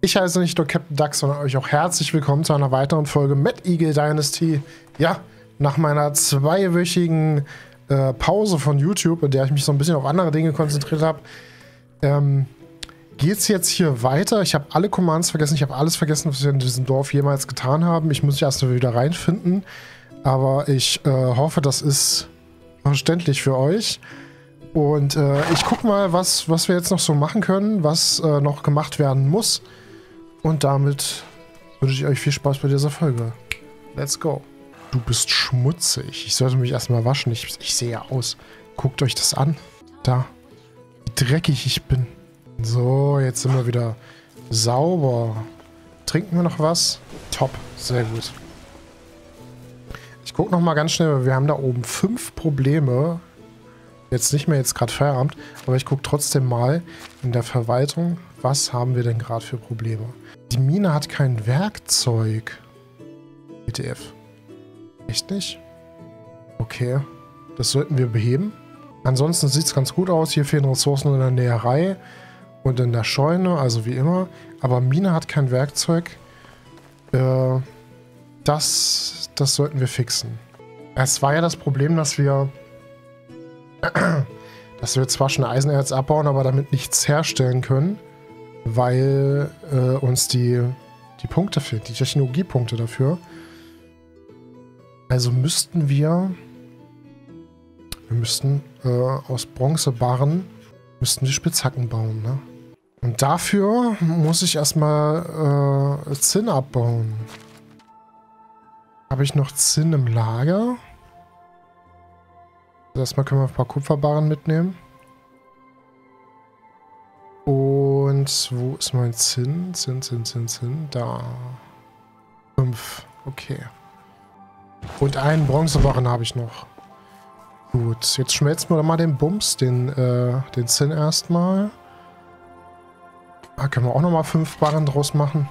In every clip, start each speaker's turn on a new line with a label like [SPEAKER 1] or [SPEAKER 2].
[SPEAKER 1] Ich heiße nicht nur Captain Duck, sondern euch auch herzlich willkommen zu einer weiteren Folge Mad Eagle Dynasty. Ja, nach meiner zweiwöchigen äh, Pause von YouTube, in der ich mich so ein bisschen auf andere Dinge konzentriert habe, ähm, geht es jetzt hier weiter. Ich habe alle Commands vergessen, ich habe alles vergessen, was wir in diesem Dorf jemals getan haben. Ich muss mich erst mal wieder reinfinden, aber ich äh, hoffe, das ist verständlich für euch. Und äh, ich gucke mal, was, was wir jetzt noch so machen können, was äh, noch gemacht werden muss. Und damit wünsche ich euch viel Spaß bei dieser Folge. Let's go. Du bist schmutzig. Ich sollte mich erstmal waschen. Ich, ich sehe aus. Guckt euch das an. Da. Wie dreckig ich bin. So, jetzt sind wir wieder sauber. Trinken wir noch was? Top. Sehr gut. Ich gucke noch mal ganz schnell. Wir haben da oben fünf Probleme. Jetzt nicht mehr jetzt gerade Feierabend. Aber ich gucke trotzdem mal in der Verwaltung. Was haben wir denn gerade für Probleme? Die Mine hat kein Werkzeug. ETF. Echt nicht? Okay. Das sollten wir beheben. Ansonsten sieht es ganz gut aus. Hier fehlen Ressourcen in der Näherei und in der Scheune, also wie immer. Aber Mine hat kein Werkzeug. Äh, das, das sollten wir fixen. Es war ja das Problem, dass wir dass wir zwar schon Eisenerz abbauen, aber damit nichts herstellen können weil äh, uns die, die Punkte fehlen, die Technologiepunkte dafür. Also müssten wir, wir müssten äh, aus Bronzebarren, müssten die Spitzhacken bauen, ne? Und dafür muss ich erstmal äh, Zinn abbauen. Habe ich noch Zinn im Lager? Also erstmal können wir ein paar Kupferbarren mitnehmen. Und wo ist mein Zinn? Zinn, Zinn, Zinn, Zinn. Da. Fünf. Okay. Und einen Bronzebarren habe ich noch. Gut, jetzt schmelzen wir mal den Bums, den, äh, den Zinn erstmal. Da können wir auch nochmal fünf Barren draus machen.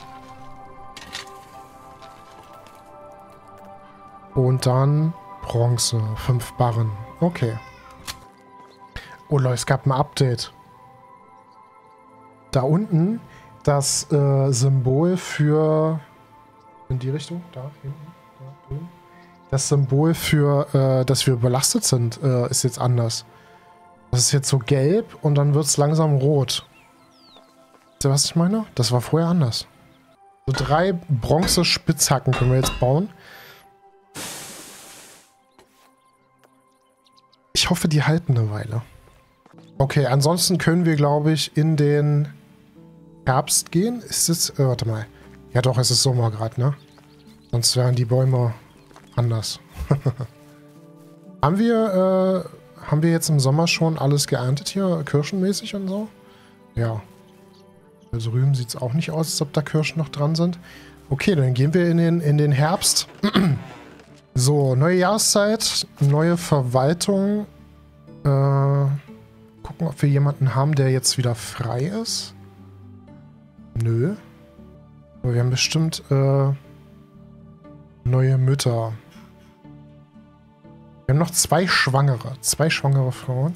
[SPEAKER 1] Und dann Bronze, fünf Barren. Okay. Oh Leute, es gab ein Update da unten das äh, Symbol für in die Richtung, da hinten, da drüben. Das Symbol für, äh, dass wir überlastet sind, äh, ist jetzt anders. Das ist jetzt so gelb und dann wird es langsam rot. Wisst ihr, was ich meine? Das war vorher anders. So drei Bronze-Spitzhacken können wir jetzt bauen. Ich hoffe, die halten eine Weile. Okay, ansonsten können wir, glaube ich, in den Herbst gehen. Ist es, äh, warte mal. Ja doch, es ist Sommer gerade, ne? Sonst wären die Bäume anders. haben wir, äh, haben wir jetzt im Sommer schon alles geerntet hier, kirschenmäßig und so? Ja. Also Rüben sieht es auch nicht aus, als ob da Kirschen noch dran sind. Okay, dann gehen wir in den, in den Herbst. so, neue Jahreszeit, neue Verwaltung. Äh, gucken, ob wir jemanden haben, der jetzt wieder frei ist. Nö. Aber wir haben bestimmt äh, neue Mütter. Wir haben noch zwei Schwangere. Zwei schwangere Frauen.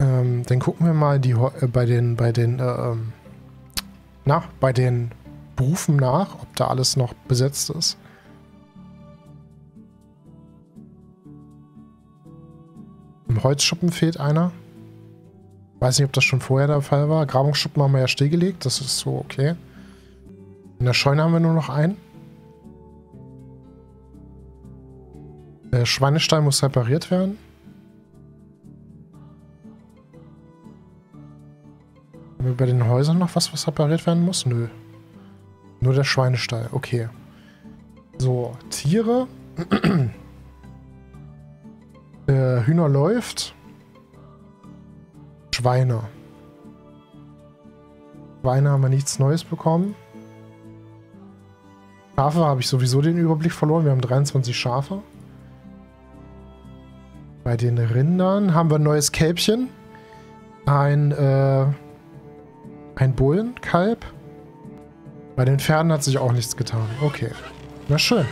[SPEAKER 1] Ähm, dann gucken wir mal die, äh, bei den, bei den, äh, ähm, na, bei den Berufen nach, ob da alles noch besetzt ist. Im Holzschuppen fehlt einer. Weiß nicht, ob das schon vorher der Fall war. Grabungsschuppen haben wir ja stillgelegt. Das ist so okay. In der Scheune haben wir nur noch einen. Der Schweinestall muss repariert werden. Haben wir bei den Häusern noch was, was repariert werden muss? Nö. Nur der Schweinestall. Okay. So, Tiere. äh, Hühner läuft. Schweine. Schweine haben wir nichts Neues bekommen. Schafe habe ich sowieso den Überblick verloren. Wir haben 23 Schafe. Bei den Rindern haben wir ein neues Kälbchen. Ein, äh, ein Bullenkalb. Bei den Pferden hat sich auch nichts getan. Okay. Na schön.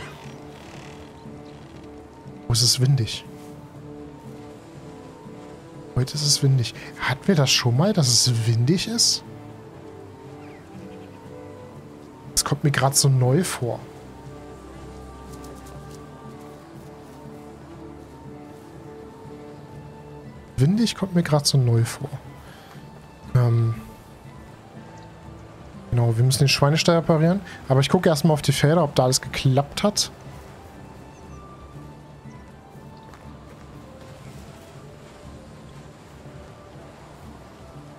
[SPEAKER 1] Ist es windig? Heute ist es windig. Hatten wir das schon mal, dass es windig ist? Das kommt mir gerade so neu vor. Windig kommt mir gerade so neu vor. Ähm genau, wir müssen den Schweinestall reparieren. Aber ich gucke erstmal auf die Felder, ob da alles geklappt hat.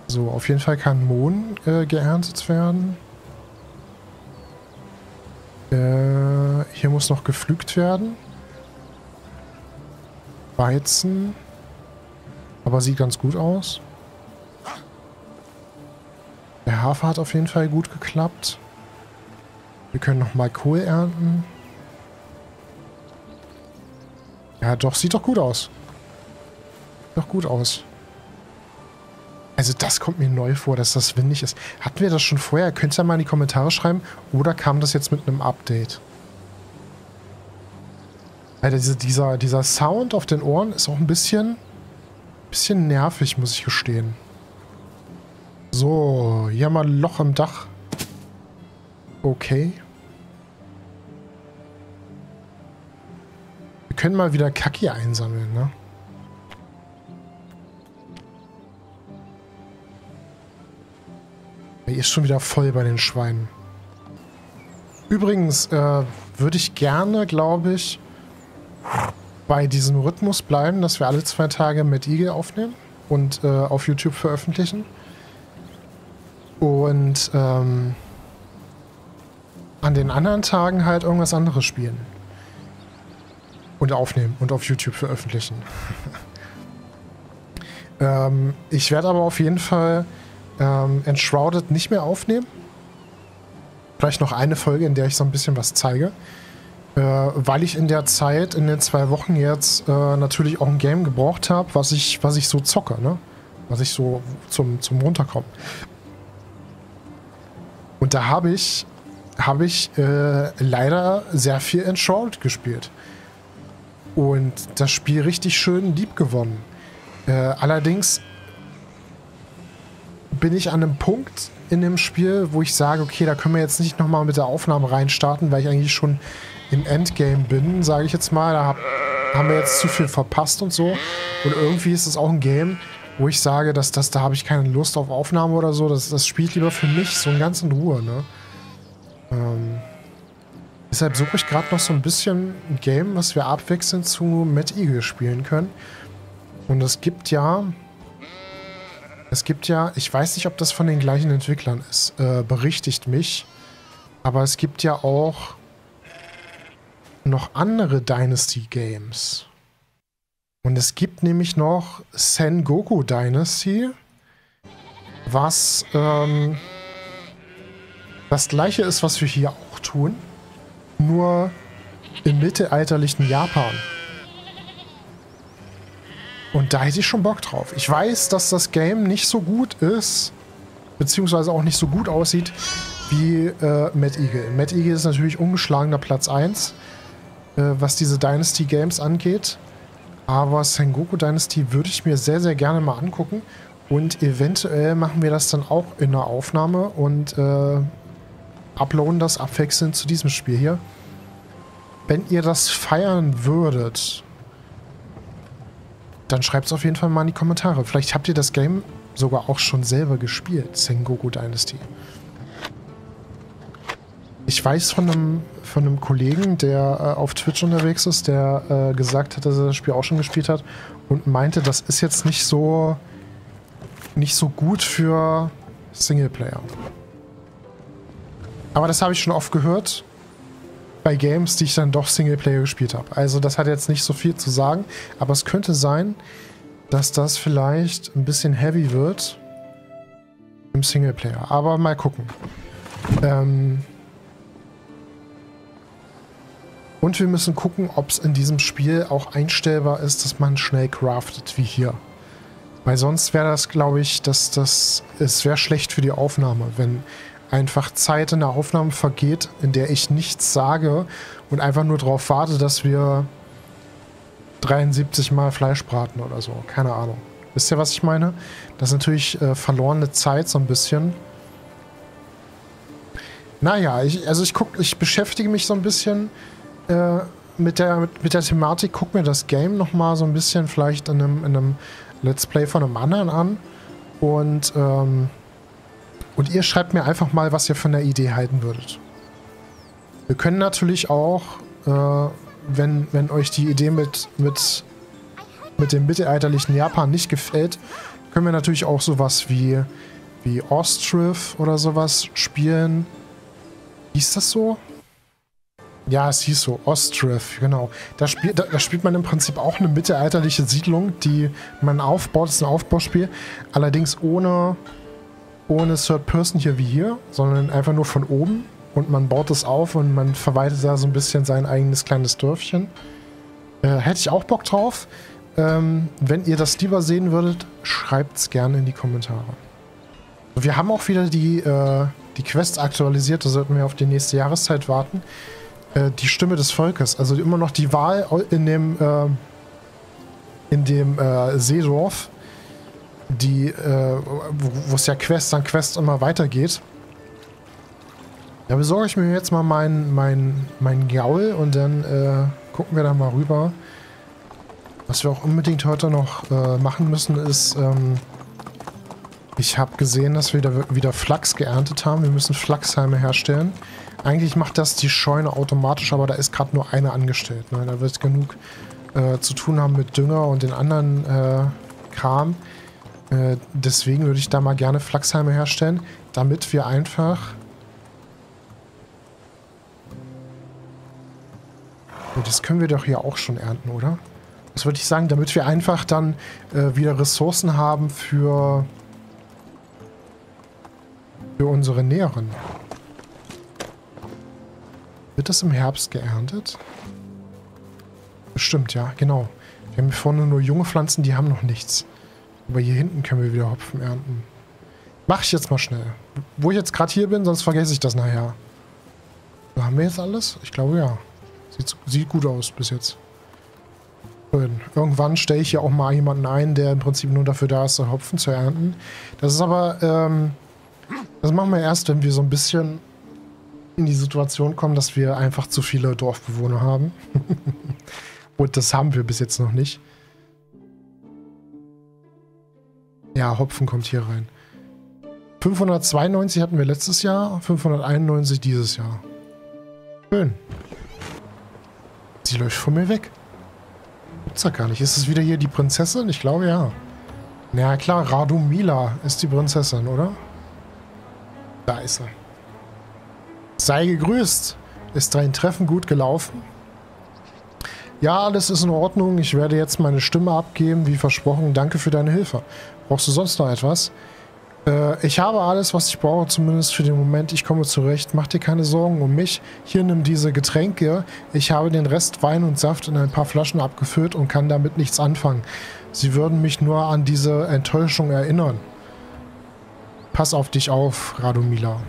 [SPEAKER 1] So, auf jeden Fall kann Mohn äh, geerntet werden. Äh, hier muss noch gepflügt werden. Weizen. Aber sieht ganz gut aus. Der Hafer hat auf jeden Fall gut geklappt. Wir können nochmal Kohl ernten. Ja, doch, sieht doch gut aus. Sieht doch gut aus. Also das kommt mir neu vor, dass das windig ist. Hatten wir das schon vorher? Könnt ihr mal in die Kommentare schreiben. Oder kam das jetzt mit einem Update? Also dieser, dieser Sound auf den Ohren ist auch ein bisschen, bisschen nervig, muss ich gestehen. So, hier mal ein Loch im Dach. Okay. Wir können mal wieder Kaki einsammeln, ne? Ist schon wieder voll bei den Schweinen. Übrigens äh, würde ich gerne, glaube ich, bei diesem Rhythmus bleiben, dass wir alle zwei Tage mit Igel aufnehmen und äh, auf YouTube veröffentlichen. Und ähm, an den anderen Tagen halt irgendwas anderes spielen. Und aufnehmen und auf YouTube veröffentlichen. ähm, ich werde aber auf jeden Fall ähm, Enshrouded nicht mehr aufnehmen. Vielleicht noch eine Folge, in der ich so ein bisschen was zeige. Äh, weil ich in der Zeit, in den zwei Wochen jetzt, äh, natürlich auch ein Game gebraucht habe, was ich, was ich so zocke, ne? Was ich so zum, zum Runterkommen. Und da habe ich, habe ich äh, leider sehr viel Enshrouded gespielt. Und das Spiel richtig schön lieb gewonnen. Äh, allerdings bin ich an einem Punkt in dem Spiel, wo ich sage, okay, da können wir jetzt nicht nochmal mit der Aufnahme reinstarten, weil ich eigentlich schon im Endgame bin, sage ich jetzt mal. Da hab, haben wir jetzt zu viel verpasst und so. Und irgendwie ist es auch ein Game, wo ich sage, dass das, da habe ich keine Lust auf Aufnahme oder so. Das, das spielt lieber für mich so ganz in Ruhe, ne? Ähm, deshalb suche ich gerade noch so ein bisschen ein Game, was wir abwechselnd zu Mad Eagle spielen können. Und es gibt ja es gibt ja, ich weiß nicht, ob das von den gleichen Entwicklern ist, äh, berichtigt mich, aber es gibt ja auch noch andere Dynasty Games. Und es gibt nämlich noch Sengoku Dynasty, was ähm, das gleiche ist, was wir hier auch tun, nur im mittelalterlichen Japan. Und da hätte ich schon Bock drauf. Ich weiß, dass das Game nicht so gut ist, beziehungsweise auch nicht so gut aussieht wie äh, Mad Eagle. Mad Eagle ist natürlich ungeschlagener Platz 1, äh, was diese Dynasty Games angeht. Aber Sengoku Dynasty würde ich mir sehr, sehr gerne mal angucken. Und eventuell machen wir das dann auch in der Aufnahme und äh, uploaden das abwechselnd zu diesem Spiel hier. Wenn ihr das feiern würdet, dann schreibt es auf jeden Fall mal in die Kommentare. Vielleicht habt ihr das Game sogar auch schon selber gespielt, Sengoku Dynasty. Ich weiß von einem, von einem Kollegen, der äh, auf Twitch unterwegs ist, der äh, gesagt hat, dass er das Spiel auch schon gespielt hat und meinte, das ist jetzt nicht so nicht so gut für Singleplayer. Aber das habe ich schon oft gehört bei Games, die ich dann doch Singleplayer gespielt habe. Also das hat jetzt nicht so viel zu sagen, aber es könnte sein, dass das vielleicht ein bisschen heavy wird im Singleplayer. Aber mal gucken. Ähm und wir müssen gucken, ob es in diesem Spiel auch einstellbar ist, dass man schnell craftet, wie hier. Weil sonst wäre das, glaube ich, dass das es wäre schlecht für die Aufnahme, wenn einfach Zeit in der Aufnahme vergeht, in der ich nichts sage und einfach nur darauf warte, dass wir 73 Mal Fleisch braten oder so. Keine Ahnung. Wisst ihr, was ich meine? Das ist natürlich äh, verlorene Zeit so ein bisschen. Naja, ich, also ich guck, ich beschäftige mich so ein bisschen äh, mit, der, mit, mit, der Thematik, guck mir das Game nochmal so ein bisschen vielleicht in einem, in einem Let's Play von einem anderen an. Und, ähm, und ihr schreibt mir einfach mal, was ihr von der Idee halten würdet. Wir können natürlich auch, äh, wenn, wenn euch die Idee mit, mit, mit dem mittelalterlichen Japan nicht gefällt, können wir natürlich auch sowas wie, wie Ostriff oder sowas spielen. Hieß das so? Ja, es hieß so, Ostriff, genau. Da, spiel, da, da, spielt man im Prinzip auch eine mittelalterliche Siedlung, die man aufbaut. Das ist ein Aufbauspiel. Allerdings ohne, ohne Third Person hier wie hier, sondern einfach nur von oben. Und man baut es auf und man verwaltet da so ein bisschen sein eigenes kleines Dörfchen. Äh, hätte ich auch Bock drauf. Ähm, wenn ihr das lieber sehen würdet, schreibt es gerne in die Kommentare. Wir haben auch wieder die, äh, die Quest aktualisiert, da sollten wir auf die nächste Jahreszeit warten. Äh, die Stimme des Volkes, also immer noch die Wahl in dem, äh, in dem äh, Seedorf, die, äh, wo es ja Quest an Quest immer weitergeht. Da besorge ich mir jetzt mal meinen mein, mein Gaul und dann äh, gucken wir da mal rüber. Was wir auch unbedingt heute noch äh, machen müssen, ist, ähm, ich habe gesehen, dass wir wieder, wieder Flachs geerntet haben. Wir müssen Flachshalme herstellen. Eigentlich macht das die Scheune automatisch, aber da ist gerade nur eine angestellt. Ne? Da wird genug äh, zu tun haben mit Dünger und den anderen äh, Kram. Äh, deswegen würde ich da mal gerne Flachshalme herstellen, damit wir einfach... Das können wir doch hier auch schon ernten, oder? Das würde ich sagen, damit wir einfach dann äh, wieder Ressourcen haben für, für unsere Näheren. Wird das im Herbst geerntet? Bestimmt, ja, genau. Wir haben hier vorne nur junge Pflanzen, die haben noch nichts. Aber hier hinten können wir wieder Hopfen ernten. Mach ich jetzt mal schnell. Wo ich jetzt gerade hier bin, sonst vergesse ich das nachher. So, haben wir jetzt alles? Ich glaube ja. Sieht, sieht gut aus bis jetzt. Schön. Irgendwann stelle ich ja auch mal jemanden ein, der im Prinzip nur dafür da ist, Hopfen zu ernten. Das ist aber, ähm, das machen wir erst, wenn wir so ein bisschen in die Situation kommen, dass wir einfach zu viele Dorfbewohner haben. Und das haben wir bis jetzt noch nicht. Ja, Hopfen kommt hier rein. 592 hatten wir letztes Jahr, 591 dieses Jahr. Schön. Sie läuft von mir weg. Gibt's ja gar nicht. Ist es wieder hier die Prinzessin? Ich glaube ja. Na ja, klar, Radumila ist die Prinzessin, oder? Da ist sie. Sei gegrüßt. Ist dein Treffen gut gelaufen? Ja, alles ist in Ordnung. Ich werde jetzt meine Stimme abgeben, wie versprochen. Danke für deine Hilfe. Brauchst du sonst noch etwas? Äh, ich habe alles, was ich brauche, zumindest für den Moment. Ich komme zurecht. Mach dir keine Sorgen um mich. Hier nimm diese Getränke. Ich habe den Rest Wein und Saft in ein paar Flaschen abgefüllt und kann damit nichts anfangen. Sie würden mich nur an diese Enttäuschung erinnern. Pass auf dich auf, Radomila.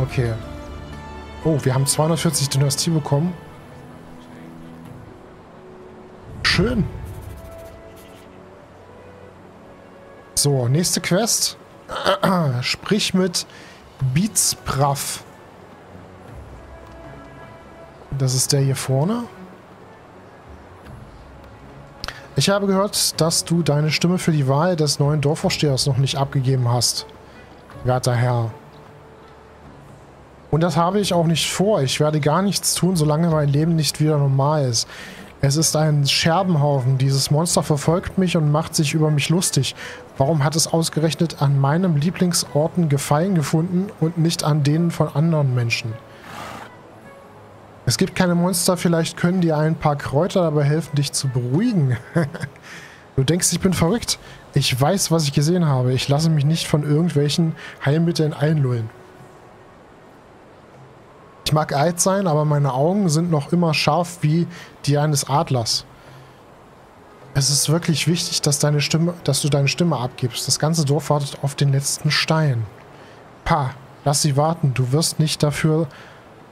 [SPEAKER 1] Okay. Oh, wir haben 240 Dynastie bekommen. Schön. So, nächste Quest. Sprich mit Beats Braff. Das ist der hier vorne. Ich habe gehört, dass du deine Stimme für die Wahl des neuen Dorfvorstehers noch nicht abgegeben hast. Werter Herr. Und das habe ich auch nicht vor. Ich werde gar nichts tun, solange mein Leben nicht wieder normal ist. Es ist ein Scherbenhaufen. Dieses Monster verfolgt mich und macht sich über mich lustig. Warum hat es ausgerechnet an meinem Lieblingsorten Gefallen gefunden und nicht an denen von anderen Menschen? Es gibt keine Monster, vielleicht können dir ein paar Kräuter dabei helfen, dich zu beruhigen. du denkst, ich bin verrückt? Ich weiß, was ich gesehen habe. Ich lasse mich nicht von irgendwelchen Heilmitteln einlullen. Ich mag alt sein, aber meine Augen sind noch immer scharf wie die eines Adlers. Es ist wirklich wichtig, dass, deine Stimme, dass du deine Stimme abgibst. Das ganze Dorf wartet auf den letzten Stein. Pa, lass sie warten. Du wirst nicht dafür,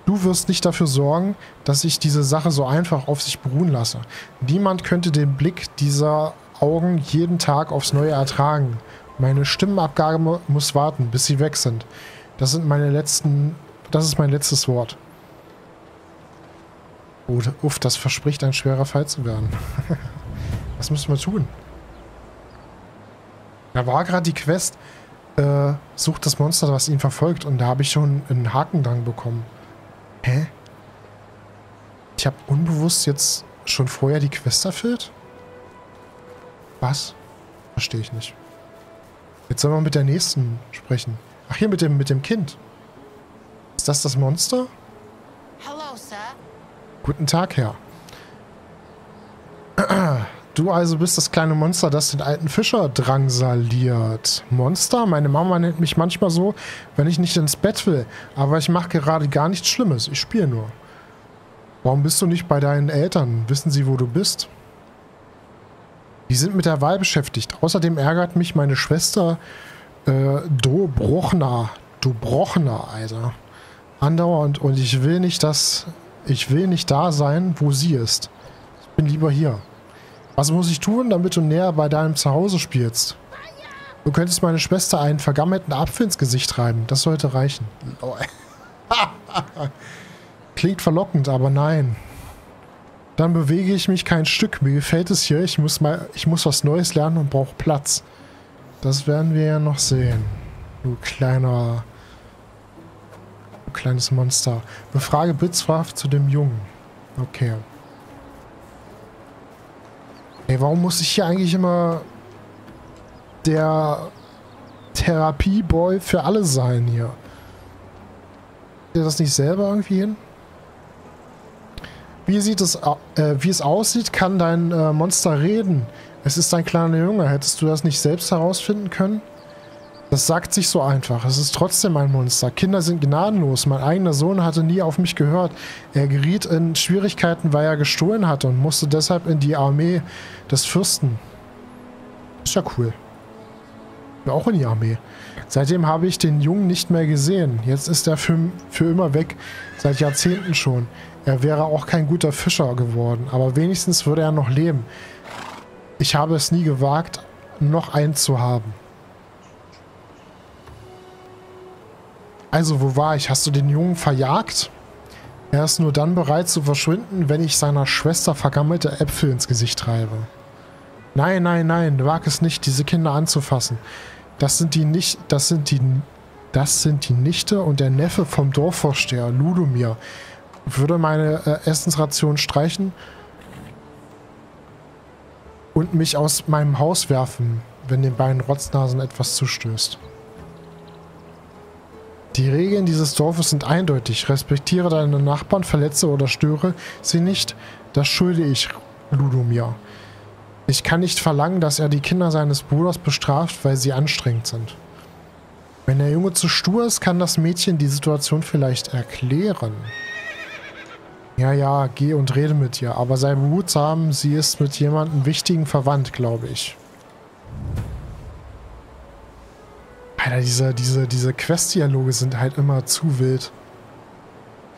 [SPEAKER 1] du wirst nicht dafür sorgen, dass ich diese Sache so einfach auf sich beruhen lasse. Niemand könnte den Blick dieser Augen jeden Tag aufs Neue ertragen. Meine Stimmenabgabe muss warten, bis sie weg sind. Das sind meine letzten... Das ist mein letztes Wort. Oh, uff, das verspricht ein schwerer Fall zu werden. Was müssen wir tun? Da war gerade die Quest, äh, sucht das Monster, was ihn verfolgt. Und da habe ich schon einen Hakendrang bekommen. Hä? Ich habe unbewusst jetzt schon vorher die Quest erfüllt? Was? Verstehe ich nicht. Jetzt sollen wir mit der nächsten sprechen. Ach, hier mit dem, mit dem Kind. Ist das das Monster? Hello, Sir. Guten Tag, Herr. Du also bist das kleine Monster, das den alten Fischer drangsaliert. Monster? Meine Mama nennt mich manchmal so, wenn ich nicht ins Bett will. Aber ich mache gerade gar nichts Schlimmes. Ich spiele nur. Warum bist du nicht bei deinen Eltern? Wissen sie, wo du bist? Die sind mit der Wahl beschäftigt. Außerdem ärgert mich meine Schwester äh, Dobrochna. Dobrochna, Alter. Andauernd. Und ich will nicht, dass... Ich will nicht da sein, wo sie ist. Ich bin lieber hier. Was muss ich tun, damit du näher bei deinem Zuhause spielst? Du könntest meine Schwester einen vergammelten Apfel ins Gesicht reiben. Das sollte reichen. Klingt verlockend, aber nein. Dann bewege ich mich kein Stück. Mir gefällt es hier. Ich muss, mal, ich muss was Neues lernen und brauche Platz. Das werden wir ja noch sehen. Du kleiner... Kleines Monster. Befrage Blitzwaff zu dem Jungen. Okay. Ey, warum muss ich hier eigentlich immer der Therapieboy für alle sein hier? Der das nicht selber irgendwie hin? Wie sieht es, äh, wie es aussieht, kann dein äh, Monster reden. Es ist ein kleiner Junge. Hättest du das nicht selbst herausfinden können? Das sagt sich so einfach. Es ist trotzdem ein Monster. Kinder sind gnadenlos. Mein eigener Sohn hatte nie auf mich gehört. Er geriet in Schwierigkeiten, weil er gestohlen hatte und musste deshalb in die Armee des Fürsten. Ist ja cool. Ja, auch in die Armee. Seitdem habe ich den Jungen nicht mehr gesehen. Jetzt ist er für, für immer weg. Seit Jahrzehnten schon. Er wäre auch kein guter Fischer geworden. Aber wenigstens würde er noch leben. Ich habe es nie gewagt, noch einen zu haben. Also, wo war ich? Hast du den Jungen verjagt? Er ist nur dann bereit zu verschwinden, wenn ich seiner Schwester vergammelte Äpfel ins Gesicht treibe. Nein, nein, nein, wag es nicht, diese Kinder anzufassen. Das sind die nicht, das sind die, das sind die Nichte und der Neffe vom Dorfvorsteher, Ludomir. Würde meine äh, Essensration streichen und mich aus meinem Haus werfen, wenn den beiden Rotznasen etwas zustößt. Die Regeln dieses Dorfes sind eindeutig. Respektiere deine Nachbarn, verletze oder störe sie nicht. Das schulde ich Ludomir. Ich kann nicht verlangen, dass er die Kinder seines Bruders bestraft, weil sie anstrengend sind. Wenn der Junge zu stur ist, kann das Mädchen die Situation vielleicht erklären. Ja, ja, geh und rede mit ihr, aber sei behutsam, sie ist mit jemandem Wichtigen verwandt, glaube ich. Alter, diese, diese, diese Quest-Dialoge sind halt immer zu wild.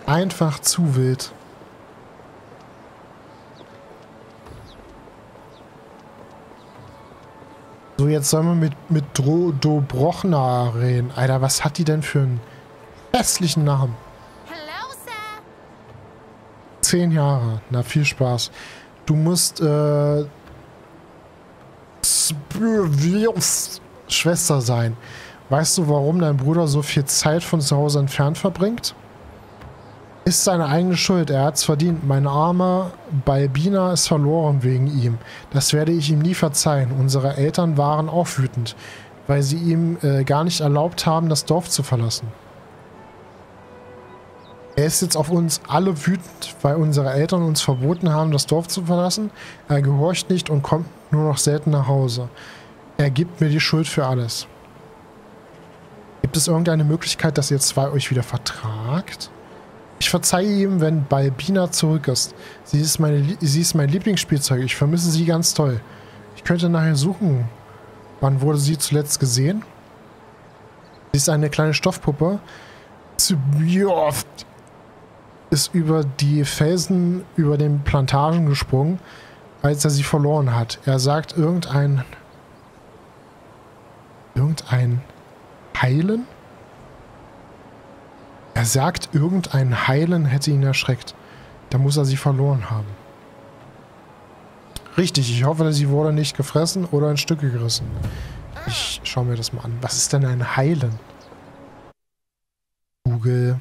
[SPEAKER 1] Einfach zu wild. So, jetzt sollen wir mit, mit Dro Dobrochna reden. Alter, was hat die denn für einen hässlichen Namen? Hello, Sir. Zehn Jahre. Na, viel Spaß. Du musst, äh... Schwester sein. Weißt du, warum dein Bruder so viel Zeit von zu Hause entfernt verbringt? Ist seine eigene Schuld. Er hat's verdient. Mein armer Balbina ist verloren wegen ihm. Das werde ich ihm nie verzeihen. Unsere Eltern waren auch wütend, weil sie ihm äh, gar nicht erlaubt haben, das Dorf zu verlassen. Er ist jetzt auf uns alle wütend, weil unsere Eltern uns verboten haben, das Dorf zu verlassen. Er gehorcht nicht und kommt nur noch selten nach Hause. Er gibt mir die Schuld für alles. Gibt es irgendeine Möglichkeit, dass ihr zwei euch wieder vertragt? Ich verzeihe ihm, wenn Balbina zurück ist. Sie ist, meine, sie ist mein Lieblingsspielzeug. Ich vermisse sie ganz toll. Ich könnte nachher suchen. Wann wurde sie zuletzt gesehen? Sie ist eine kleine Stoffpuppe. Zubioft ist über die Felsen über den Plantagen gesprungen, als er sie verloren hat. Er sagt irgendein... Irgendein... Heilen? Er sagt, irgendein Heilen hätte ihn erschreckt. Da muss er sie verloren haben. Richtig, ich hoffe, sie wurde nicht gefressen oder in Stücke gerissen. Ich schaue mir das mal an. Was ist denn ein Heilen? Google.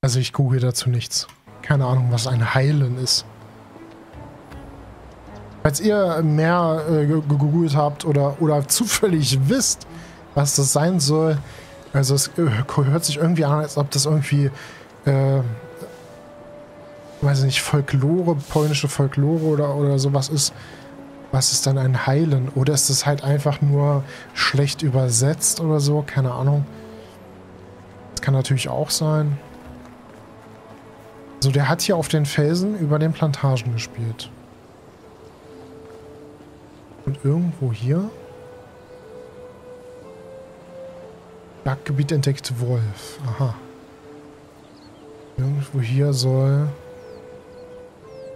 [SPEAKER 1] Also ich google dazu nichts. Keine Ahnung, was ein Heilen ist. Falls ihr mehr äh, gegoogelt habt oder, oder zufällig wisst, was das sein soll, also es äh, hört sich irgendwie an, als ob das irgendwie, äh, weiß ich nicht, Folklore, polnische Folklore oder, oder sowas ist. Was ist dann ein Heilen? Oder ist es halt einfach nur schlecht übersetzt oder so? Keine Ahnung. Das kann natürlich auch sein. So, der hat hier auf den Felsen über den Plantagen gespielt. Und irgendwo hier... Jagdgebiet entdeckt Wolf. Aha. Irgendwo hier soll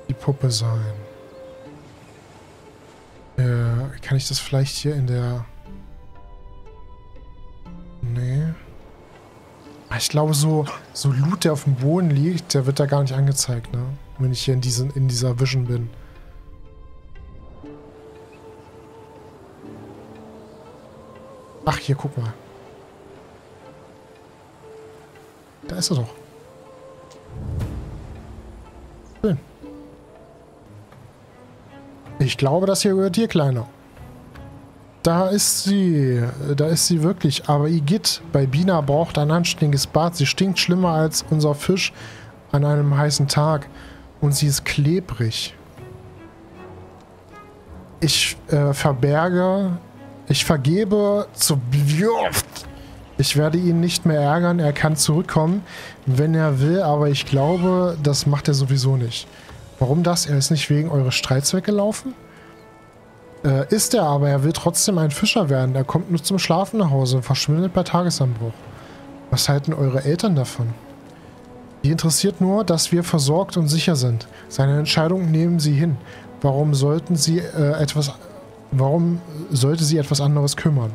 [SPEAKER 1] die Puppe sein. Äh, kann ich das vielleicht hier in der... Nee. Ah, ich glaube, so, so Loot, der auf dem Boden liegt, der wird da gar nicht angezeigt, ne? Wenn ich hier in, diesen, in dieser Vision bin. Ach, hier, guck mal. Da ist er doch. Schön. Ich glaube, das hier gehört dir, Kleiner. Da ist sie. Da ist sie wirklich. Aber Igitt, bei Bina braucht ein anständiges Bad. Sie stinkt schlimmer als unser Fisch an einem heißen Tag. Und sie ist klebrig. Ich äh, verberge ich vergebe zu Björft. Ich werde ihn nicht mehr ärgern. Er kann zurückkommen, wenn er will, aber ich glaube, das macht er sowieso nicht. Warum das? Er ist nicht wegen eures Streits weggelaufen? Äh, ist er, aber er will trotzdem ein Fischer werden. Er kommt nur zum Schlafen nach Hause und verschwindet bei Tagesanbruch. Was halten eure Eltern davon? Die interessiert nur, dass wir versorgt und sicher sind. Seine Entscheidung nehmen sie hin. Warum sollten sie äh, etwas Warum sollte sie etwas anderes kümmern?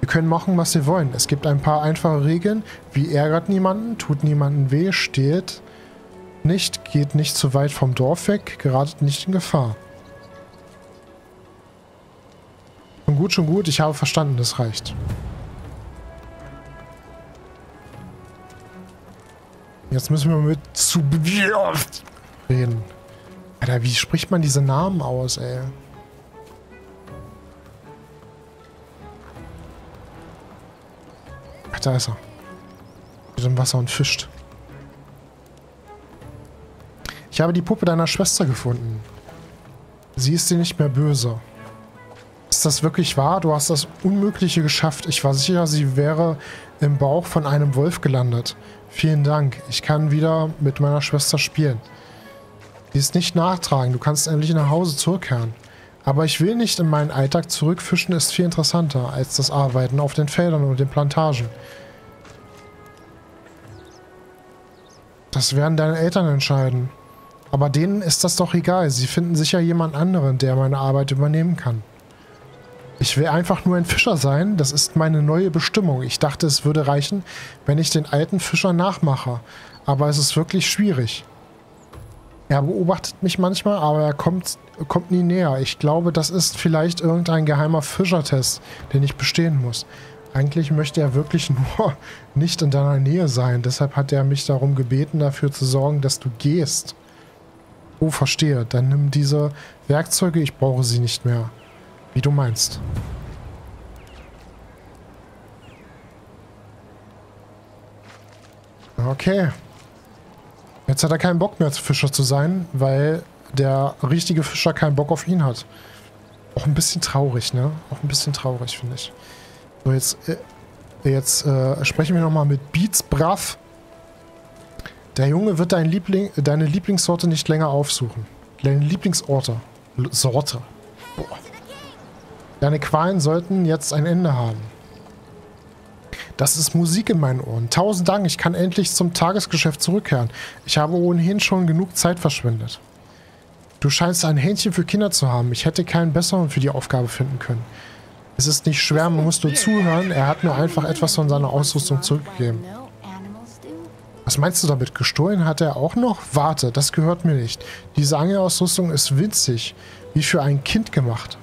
[SPEAKER 1] Wir können machen, was wir wollen. Es gibt ein paar einfache Regeln, wie ärgert niemanden, tut niemanden weh, steht nicht, geht nicht zu weit vom Dorf weg, geratet nicht in Gefahr. Schon gut, schon gut, ich habe verstanden, das reicht. Jetzt müssen wir mit zu reden. Alter, wie spricht man diese Namen aus, ey? Da ist er. Steht im Wasser und fischt. Ich habe die Puppe deiner Schwester gefunden. Sie ist dir nicht mehr böse. Ist das wirklich wahr? Du hast das Unmögliche geschafft. Ich war sicher, sie wäre im Bauch von einem Wolf gelandet. Vielen Dank. Ich kann wieder mit meiner Schwester spielen. Sie ist nicht nachtragen. Du kannst endlich nach Hause zurückkehren. Aber ich will nicht in meinen Alltag zurückfischen, ist viel interessanter als das Arbeiten auf den Feldern und den Plantagen. Das werden deine Eltern entscheiden. Aber denen ist das doch egal. Sie finden sicher jemand anderen, der meine Arbeit übernehmen kann. Ich will einfach nur ein Fischer sein. Das ist meine neue Bestimmung. Ich dachte, es würde reichen, wenn ich den alten Fischer nachmache. Aber es ist wirklich schwierig. Er beobachtet mich manchmal, aber er kommt, kommt nie näher. Ich glaube, das ist vielleicht irgendein geheimer Fischertest, den ich bestehen muss. Eigentlich möchte er wirklich nur nicht in deiner Nähe sein. Deshalb hat er mich darum gebeten, dafür zu sorgen, dass du gehst. Oh, verstehe. Dann nimm diese Werkzeuge. Ich brauche sie nicht mehr. Wie du meinst. Okay. Jetzt hat er keinen Bock mehr, Fischer zu sein, weil der richtige Fischer keinen Bock auf ihn hat. Auch ein bisschen traurig, ne? Auch ein bisschen traurig, finde ich. So, jetzt, äh, jetzt äh, sprechen wir nochmal mit Beats Brav. Der Junge wird dein Liebling, deine Lieblingssorte nicht länger aufsuchen. Deine Lieblingsorte. L Sorte. Boah. Deine Qualen sollten jetzt ein Ende haben. Das ist Musik in meinen Ohren. Tausend Dank, ich kann endlich zum Tagesgeschäft zurückkehren. Ich habe ohnehin schon genug Zeit verschwendet. Du scheinst ein Händchen für Kinder zu haben. Ich hätte keinen besseren für die Aufgabe finden können. Es ist nicht schwer, man muss nur zuhören. Er hat mir einfach etwas von seiner Ausrüstung zurückgegeben. Was meinst du damit? Gestohlen hat er auch noch? Warte, das gehört mir nicht. Diese Angelausrüstung ist winzig, wie für ein Kind gemacht.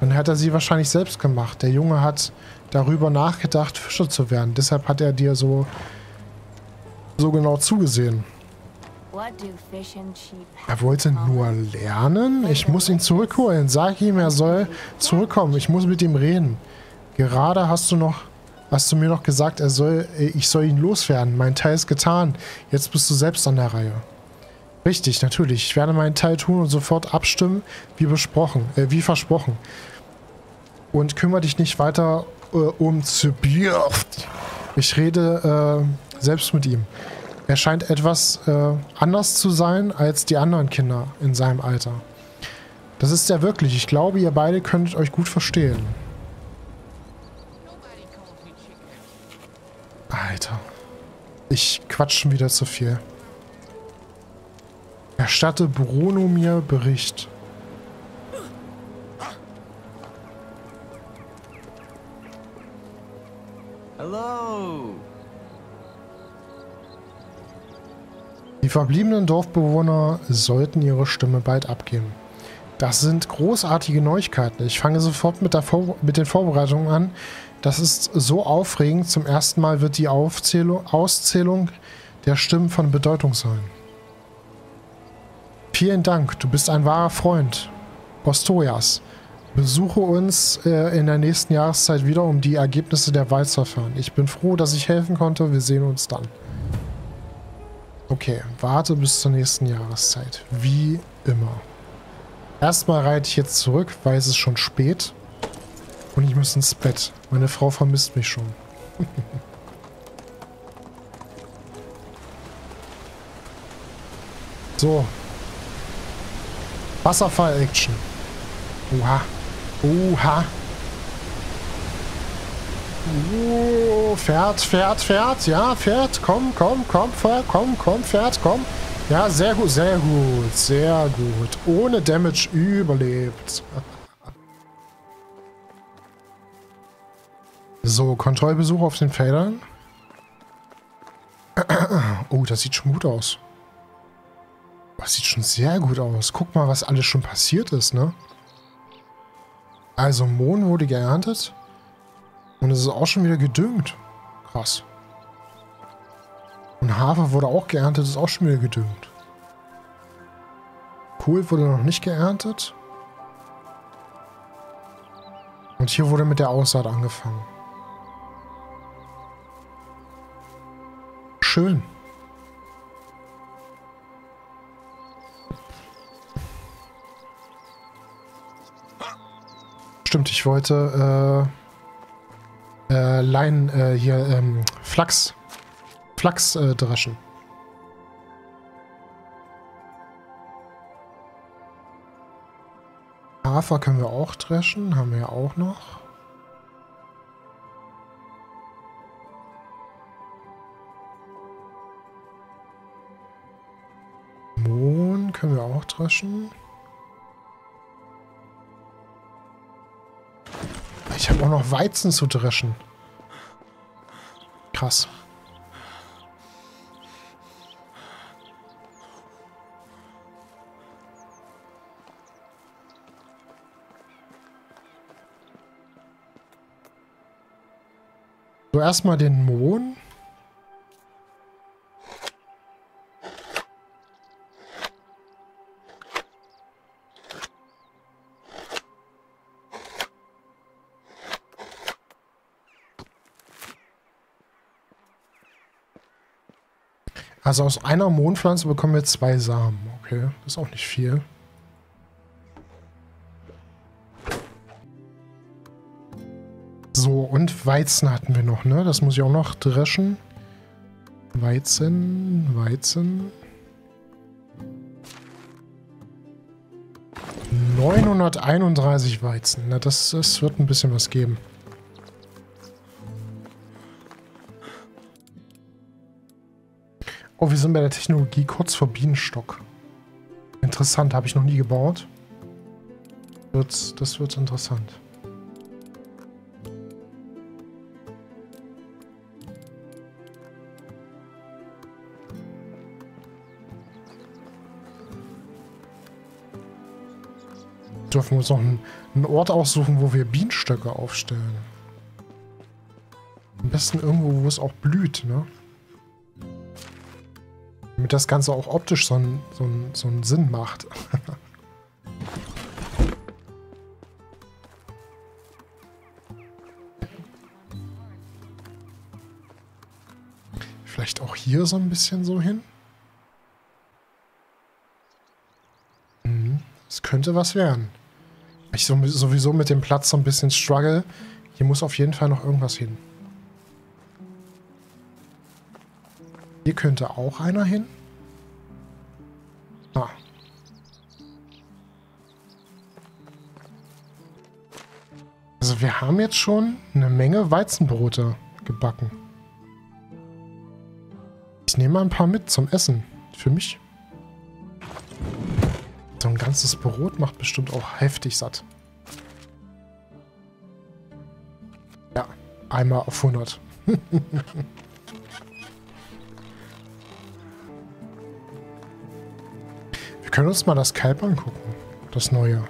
[SPEAKER 1] Dann hat er sie wahrscheinlich selbst gemacht. Der Junge hat darüber nachgedacht, Fischer zu werden. Deshalb hat er dir so, so genau zugesehen. Er wollte nur lernen? Ich muss ihn zurückholen. Sag ihm, er soll zurückkommen. Ich muss mit ihm reden. Gerade hast du noch, hast du mir noch gesagt, er soll, ich soll ihn loswerden. Mein Teil ist getan. Jetzt bist du selbst an der Reihe. Richtig, natürlich. Ich werde meinen Teil tun und sofort abstimmen, wie besprochen, äh, wie versprochen. Und kümmere dich nicht weiter äh, um Zubirft. Ich rede äh, selbst mit ihm. Er scheint etwas äh, anders zu sein als die anderen Kinder in seinem Alter. Das ist er wirklich. Ich glaube, ihr beide könntet euch gut verstehen. Alter. Ich quatsch schon wieder zu viel. Erstatte Bruno mir Bericht. Hallo. Die verbliebenen Dorfbewohner sollten ihre Stimme bald abgeben. Das sind großartige Neuigkeiten. Ich fange sofort mit, mit, den Vorbereitungen an. Das ist so aufregend. Zum ersten Mal wird die Aufzählung, Auszählung der Stimmen von Bedeutung sein. Vielen Dank, du bist ein wahrer Freund. Ostojas. Besuche uns äh, in der nächsten Jahreszeit wieder, um die Ergebnisse der Wahl zu erfahren. Ich bin froh, dass ich helfen konnte. Wir sehen uns dann. Okay, warte bis zur nächsten Jahreszeit. Wie immer. Erstmal reite ich jetzt zurück, weil es ist schon spät. Und ich muss ins Bett. Meine Frau vermisst mich schon. so. Wasserfall-Action. Oha. Oha. Oh, fährt, fährt, fährt. Ja, fährt. Komm, komm, komm, fährt, komm, komm, fährt, komm. Ja, sehr gut, sehr gut, sehr gut. Ohne Damage überlebt. So, Kontrollbesuch auf den Feldern. Oh, das sieht schon gut aus. Das sieht schon sehr gut aus. Guck mal, was alles schon passiert ist, ne? Also, Mohn wurde geerntet. Und es ist auch schon wieder gedüngt. Krass. Und Hafer wurde auch geerntet, ist auch schon wieder gedüngt. Kohl wurde noch nicht geerntet. Und hier wurde mit der Aussaat angefangen. Schön. Stimmt, ich wollte äh, äh, Lein, äh, hier, ähm, Flachs, Flachs äh, dreschen. Hafer können wir auch dreschen, haben wir auch noch. Mohn können wir auch dreschen. Ich habe auch noch Weizen zu dreschen. Krass. So, erstmal den Mohn. Also aus einer Mondpflanze bekommen wir zwei Samen. Okay, das ist auch nicht viel. So, und Weizen hatten wir noch, ne? Das muss ich auch noch dreschen. Weizen, Weizen. 931 Weizen. Na, das, das wird ein bisschen was geben. Oh, wir sind bei der Technologie kurz vor Bienenstock. Interessant, habe ich noch nie gebaut. Wird's, das wird interessant. Dürfen wir uns noch einen, einen Ort aussuchen, wo wir Bienenstöcke aufstellen. Am besten irgendwo, wo es auch blüht, ne? Damit das Ganze auch optisch so einen, so so einen Sinn macht. Vielleicht auch hier so ein bisschen so hin? Es könnte was werden. Ich sowieso mit dem Platz so ein bisschen struggle. Hier muss auf jeden Fall noch irgendwas hin. Hier könnte auch einer hin. Ah. Also wir haben jetzt schon eine Menge Weizenbrote gebacken. Ich nehme mal ein paar mit zum Essen. Für mich. So ein ganzes Brot macht bestimmt auch heftig satt. Ja, einmal auf 100. können uns mal das Kalb angucken. Das neue.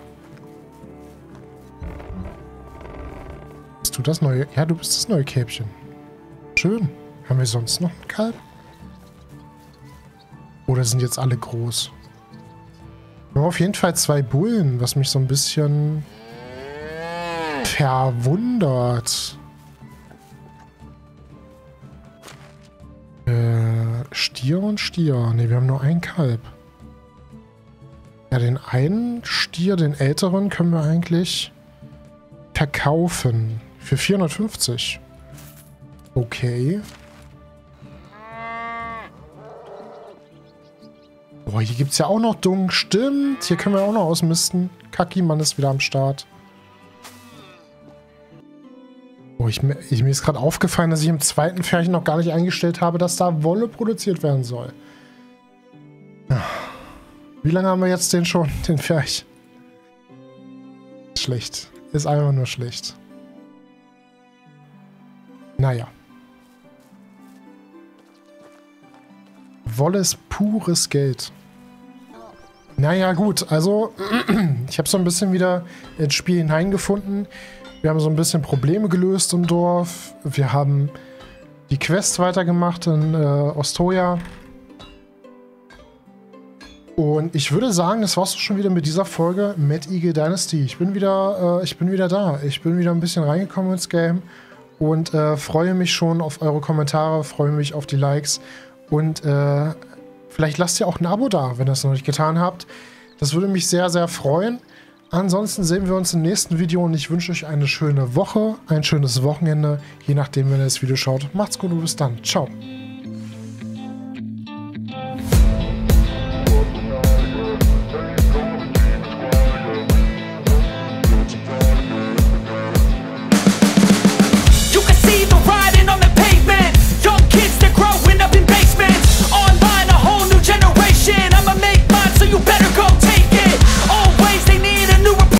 [SPEAKER 1] Bist du das neue? Ja, du bist das neue Kälbchen. Schön. Haben wir sonst noch ein Kalb? Oder sind jetzt alle groß? Wir haben auf jeden Fall zwei Bullen, was mich so ein bisschen verwundert. Äh, Stier und Stier. Ne, wir haben nur ein Kalb. Den einen Stier, den älteren, können wir eigentlich verkaufen. Für 450. Okay. Boah, hier gibt es ja auch noch Dung. Stimmt. Hier können wir auch noch ausmisten. Kaki-Mann ist wieder am Start. Oh, ich, ich, mir ist gerade aufgefallen, dass ich im zweiten Pferdchen noch gar nicht eingestellt habe, dass da Wolle produziert werden soll. Wie lange haben wir jetzt den schon, den Pferch? Schlecht. Ist einfach nur schlecht. Naja. Wolle ist pures Geld. Naja, gut, also ich habe so ein bisschen wieder ins Spiel hineingefunden. Wir haben so ein bisschen Probleme gelöst im Dorf. Wir haben die Quest weitergemacht in äh, Ostoja. Und ich würde sagen, das war's schon wieder mit dieser Folge Mad Eagle Dynasty. Ich bin wieder, äh, ich bin wieder da. Ich bin wieder ein bisschen reingekommen ins Game und äh, freue mich schon auf eure Kommentare, freue mich auf die Likes und äh, Vielleicht lasst ihr auch ein Abo da, wenn ihr das noch nicht getan habt. Das würde mich sehr, sehr freuen. Ansonsten sehen wir uns im nächsten Video und ich wünsche euch eine schöne Woche, ein schönes Wochenende, je nachdem, wenn ihr das Video schaut. Macht's gut und bis dann. Ciao.